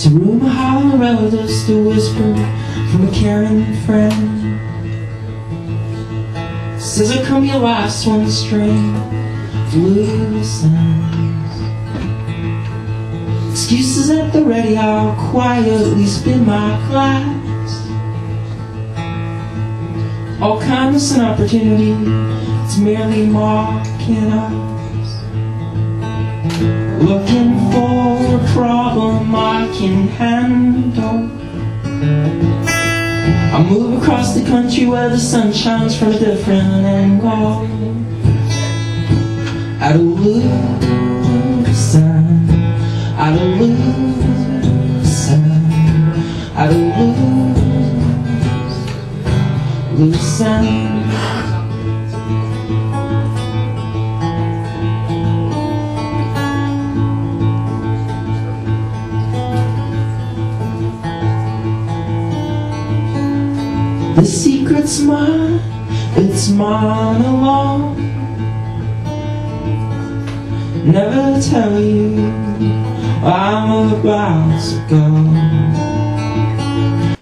To rumor hollow relatives to whisper from a caring friend. Says it come your last one string of loose ends. Excuses at the ready, I'll quietly spin my class. All kindness and opportunity, it's merely marking us. Looking for can handle I move across the country where the sun shines from a different angle. I don't lose I don't lose I don't lose lose The secret's mine, it's mine alone Never tell you I'm about to go